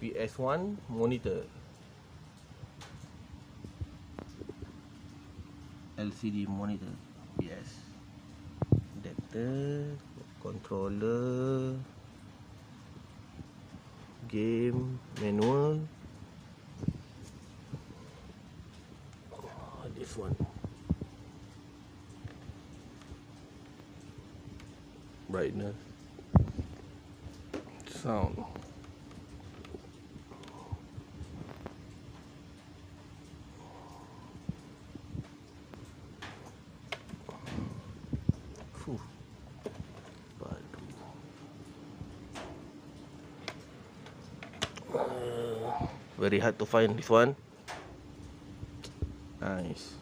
PS1 monitor. LCD monitor PS adapter controller game manual. Oh, this one. Brightness. Sound very hard to find this one. Nice.